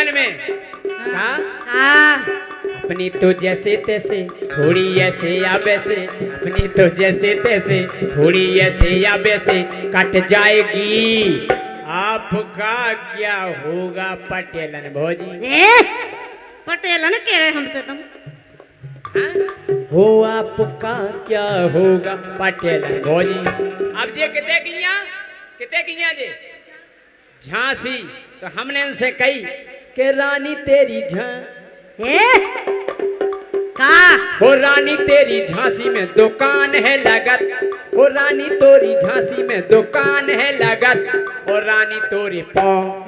मन में। कहा हाँ। अपनी तो जैसे तैसे थोड़ी ऐसे या वैसे। अपनी तो जैसे तैसे थोड़ी ऐसे या वैसे। कट जाएगी। आपका क्या होगा पटेलन भौजी? ए पटेल न कह रहे हमसे तुम? हो आपका क्या होगा पटेलन भौजी? अब जे कितने किया? कितने किया जे? झांसी। तो हमने उनसे कही कि रानी तेरी झां का? हो रानी तेरी झांसी में दुकान है लगत। हो रानी तोरी झांसी में दुकान है लगत। हो रानी तोरी पौ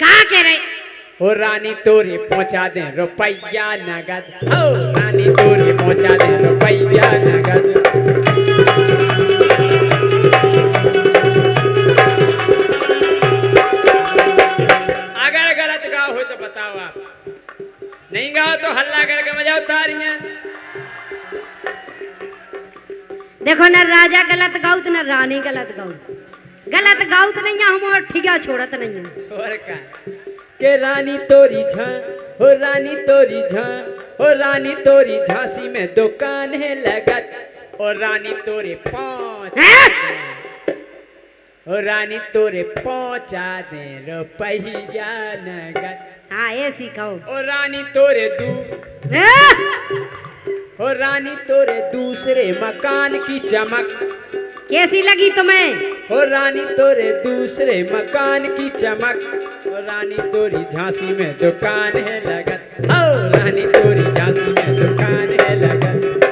कह रहे? हो रानी तोरी पहुँचा दे रुपया नगद। हो रानी तोरी पहुँचा दे रुपया नगद। बताओ आप। नहीं गाओ तो हल्ला करके मज़ा उतारिए। देखो ना राजा गलत गाउत ना रानी गलत गाउत गलत गाउत नहीं हम और ठिका छोड़त नहीं है। और का के रानी तोरी झा हो रानी तोरी झा हो रानी तोरी झांसी में दुकान है लगत और रानी तोरे? हो। रानी तोरे पहुँचा दे रुपया नगद हाँ ये सीखाओ। ओ रानी तोरे दू? हो रानी तोरे दूसरे मकान की चमक। कैसी लगी तुम्हें? हो रानी तोरे दूसरे मकान की चमक। ओ रानी तोरी झांसी में दुकान है लगत। हो रानी तोरी झांसी में दुकान है लगत।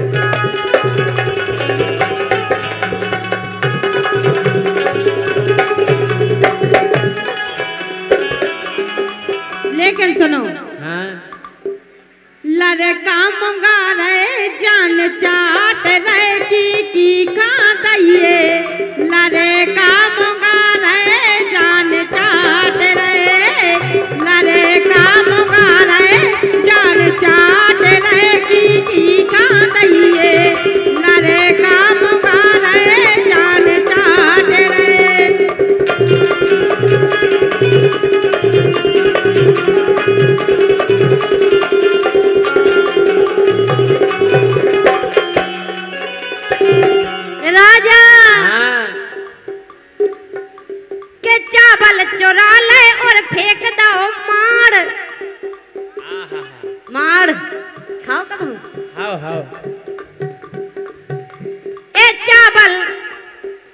ए चावल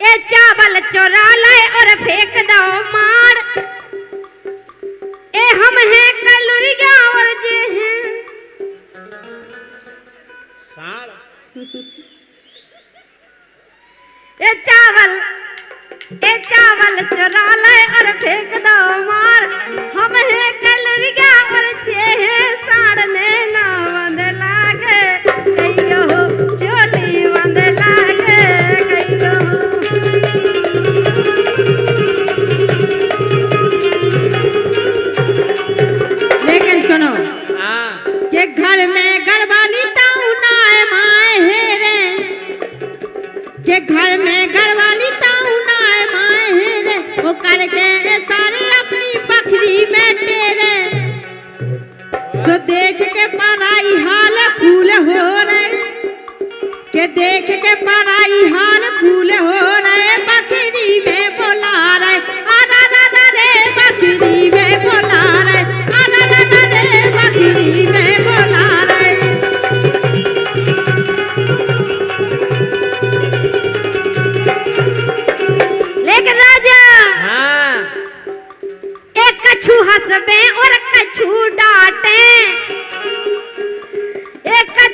ए चावल चुरा ले और फेंक दो मार। ए हम हैं कलुरिया और जे हैं। साल। ए चावल ए चावल चुरा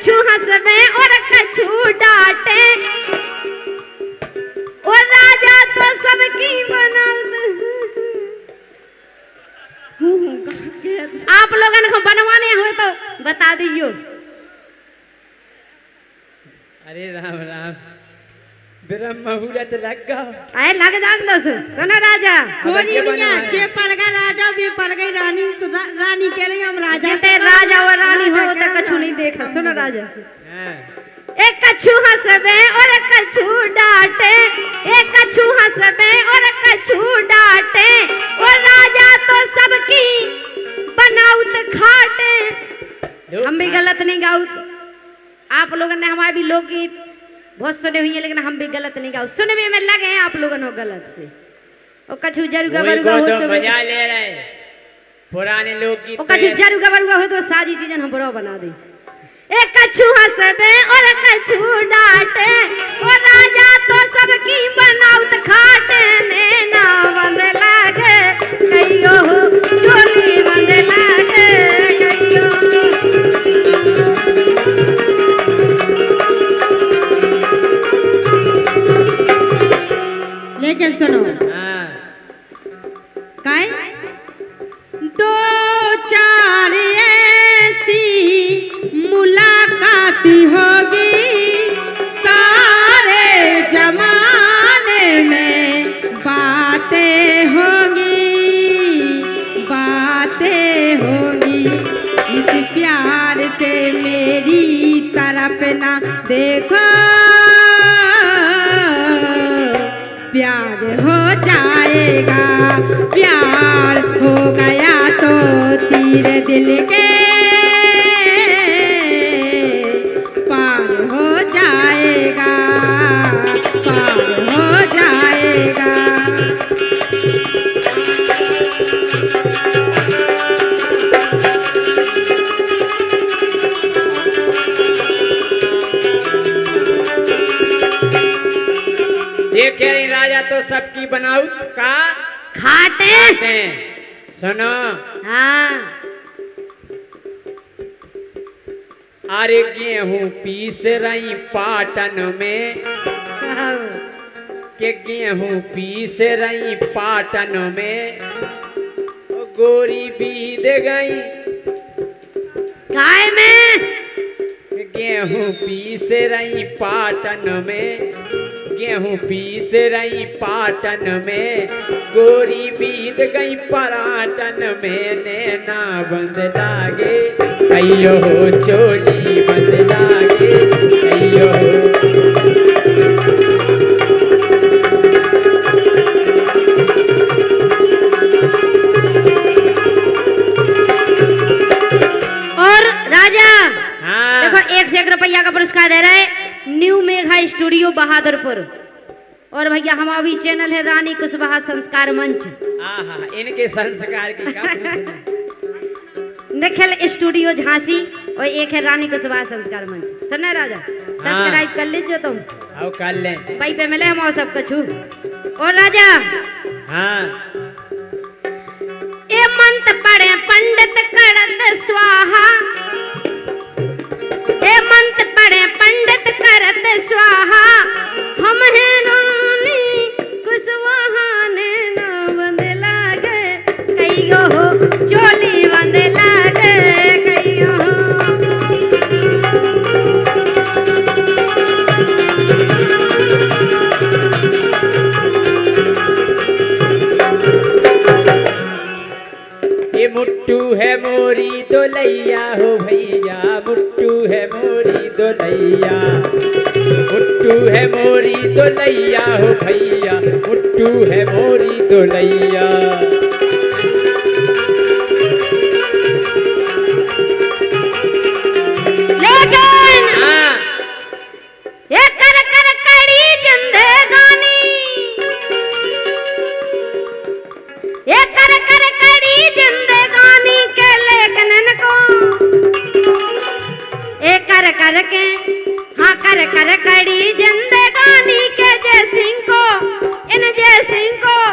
कछु हंसवे और कछु डांटे। और राजा तो सबकी बनल आप लोगन को बनवाने हो तो बता दियो। अरे राम राम। ब्रह्महुरत लगा आए लग सुनो राजा। जे पलगा राजा भी पलगई रानी रानी कह रही हम राजा ते राजा और रानी हो तो कछु नहीं देख। सुनो राजा। कछु और कछु कछु और कछु राजा तो सबकी बनाउत खाटे। हम भी गलत नहीं गाउत आप लोगों ने हमारे भी लोकगीत बहुत सुने हुई है लेकिन हम भी गलत नहीं गाओ सुनने में लगे हैं आप लोगों ने गलत से। और कछु जरू वही हो तो मज़ा ले रहे पुराने लोग की और कछु जरूगा गबरुगा हो तो साजी चीजन हम बुरा बना दे। ए कछु हंसबे और कछु डांटे। वो राजा तो सबकी बनाउत मुलाकात होगी सारे जमाने में। बातें होंगी बातें होंगी। इस प्यार से मेरी तरफ़ ना देखो। प्यार हो जाएगा, प्यार हो गया तो तीर दिल के सबकी बनाऊ का खाटे हैं। सुनो। हाँ। अरे गेहूँ पीस रही पाटन में। के गेहूँ पीस रही पाटन में। गोरी बीद गई। काय में। गेहूँ पीस रही पाटन में। गेहूँ पीस रही पाटन में, गोरी बीत गई पराटन में, नैना बंद लागे अयो चोली बंद लागे कहियो मेघा स्टूडियो बहादुरपुर। और भैया हम अभी चैनल है रानी कुशवाहा संस्कार मंच। इनके संस्कार की निखिल स्टूडियो झांसी और एक है रानी कुशवाहा संस्कार मंच। सुना है राजा सब्सक्राइब कर लीजिए तुम। आओ कर लें। भाई पे मिले हम और सब कुछ। और राजा हाँ। ए मंत पढ़े पंडित करत स्वाहा। स्वाहा, हम है रानी कुशवाहा ने बंद लागे। कहियो हो, चोली बंद लागे मुट्टू है मोरी दोलैया हो भैया, मुट्टू है मोरी दोलैया है मोरी दोलैया हो भैया मुट्टू है मोरी दोलैया। लेकिन हाँ। कर कर हाँ कर कर कड़ी जिंदगानी के जय सिंह को इन जय सिंह को।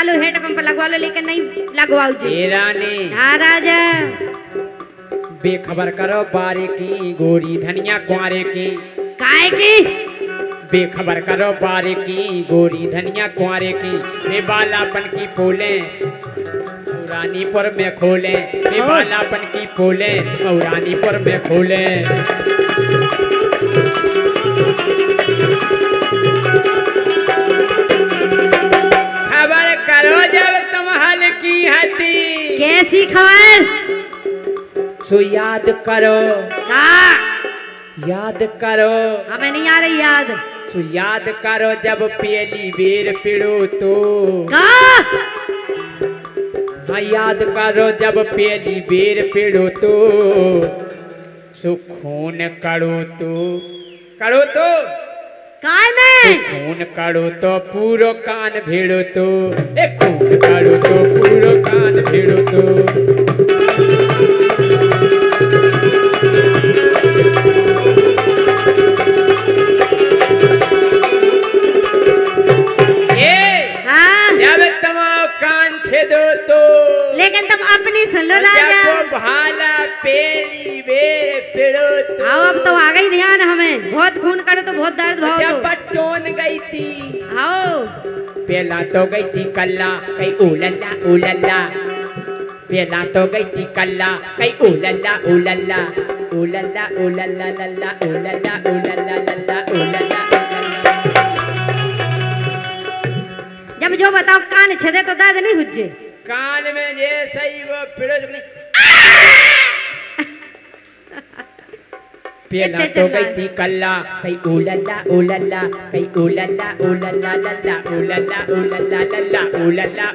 करा लो हेड पंप लगवा लो लेकिन नहीं लगवाओ जी। ये रानी। हाँ। राजा बेखबर करो बारे की गोरी धनिया कुआरे की। काहे की? बेखबर करो बारे की गोरी धनिया कुआरे की। वे बालापन की पोले मऊरानीपुर में खोले। वे बालापन की पोले मऊरानीपुर में खोले। कैसी खबर। सो याद करो। हाँ। याद करो। हमें नहीं आ रही याद। सो याद करो जब पहली बेर पिड़ो तो। हाँ याद करो जब पहली बेर पिड़ो तो। सो खून करो तो। करो तो? काय सो में खून करो तो पूरो कान भेड़ो तो ए खून करो तो पूरो कान भेड़ो लेकिन तुम अपनी सुन लो राजा। भाला पेली बेर पिड़ो आओ अब तो आ गई ध्यान हमें। बहुत खून करो तो बहुत दर्द भाव जब तो बटोन गई थी। आओ। पहला तो गई थी कल्ला कई उलल्ला उलल्ला। पहला तो गई थी कल्ला कई उलल्ला उलल्ला। उलल्ला उलल्ला लल्ला उलल्ला उलल्ला लल्ला उलल्ला। जब जो बताओ कान छेदे तो दर्द नहीं हुज्जे। कान में जैसे ही वो पिड़ो नहीं। तो गई थी कल्ला कई ओलल्ला ओलल्ला कई ओलल्ला ओलल्ला लल्ला ओलल्ला ओलल्ला लल्ला उलल्ला